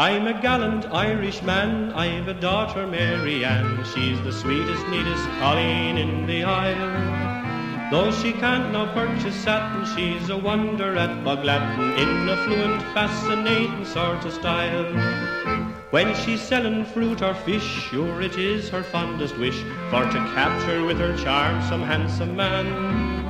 I'm a gallant Irishman, I've a daughter Mary Ann, she's the sweetest, neatest colleen in the isle. Though she can't now purchase satin, she's a wonder at Bog Latin in a fluent, fascinating sort of style. When she's selling fruit or fish, sure it is her fondest wish for to capture with her charm some handsome man.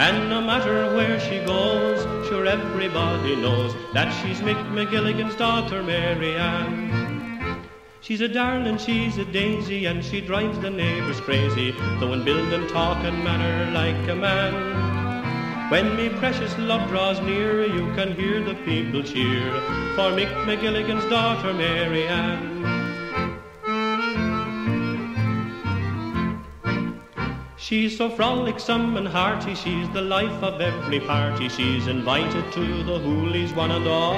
And no matter where she goes, sure everybody knows that she's Mick McGilligan's daughter, Mary Ann. She's a darling, she's a daisy, and she drives the neighbours crazy, though in build and talk and manner like a man. When me precious love draws near, you can hear the people cheer for Mick McGilligan's daughter, Mary Ann. She's so frolicsome and hearty, she's the life of every party. She's invited to the hoolies one and all.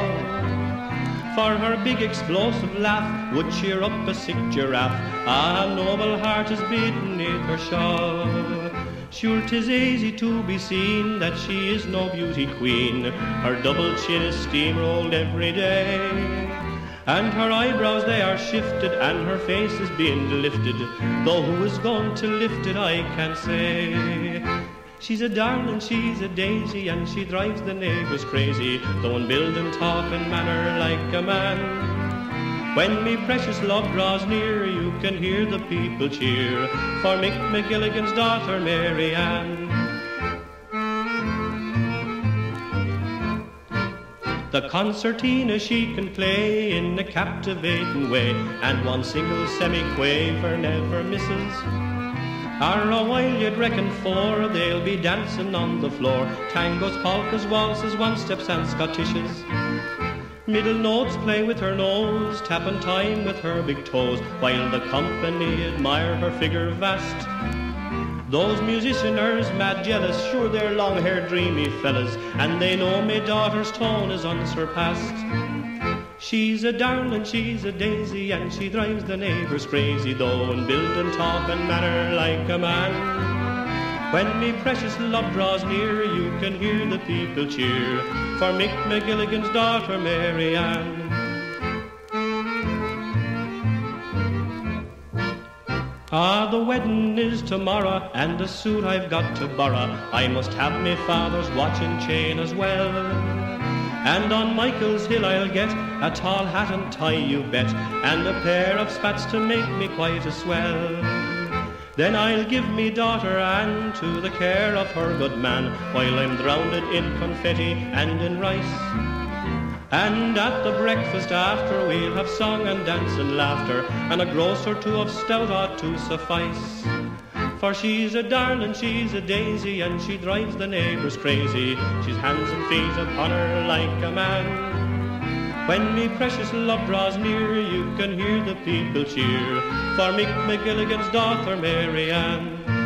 For her big explosive laugh would cheer up a sick giraffe. and Ah, noble heart is neath her shawl. Sure, 'tis easy to be seen that she is no beauty queen. Her double chin is steamrolled every day. And her eyebrows they are shifted, and her face is being lifted. Though who is going to lift it, I can't say. She's a darling, she's a daisy, and she drives the neighbours crazy. Though in build and talk and manner like a man. When me precious love draws near, you can hear the people cheer for Mick McGilligan's daughter, Mary Ann. The concertina she can play in a captivating way, and one single semi-quaver never misses. Or a while you'd reckon four, they'll be dancing on the floor. Tangos, polkas, waltzes, one-steps and schottisches. Middle notes play with her nose, tapping time with her big toes, while the company admire her figure vast. Those musicianers mad jealous, sure they're long-haired dreamy fellas, and they know me daughter's tone is unsurpassed. She's a darling, she's a daisy, and she drives the neighbours crazy, though in build and talk and manner like a man. When me precious love draws near, you can hear the people cheer for Mick McGilligan's daughter, Mary Ann. Ah, the wedding is tomorrow, and the suit I've got to borrow. I must have me father's watch and chain as well. And on Michael's Hill I'll get a tall hat and tie, you bet, and a pair of spats to make me quite a swell. Then I'll give me daughter Anne to the care of her good man, while I'm drowned in confetti and in rice. And at the breakfast after we'll have song and dance and laughter, and a gross or two of stout ought to suffice. For she's a darling, she's a daisy, and she drives the neighbours crazy. She's hands and feet upon her like a man. When me precious love draws near, you can hear the people cheer for Mick McGilligan's daughter, Mary Ann.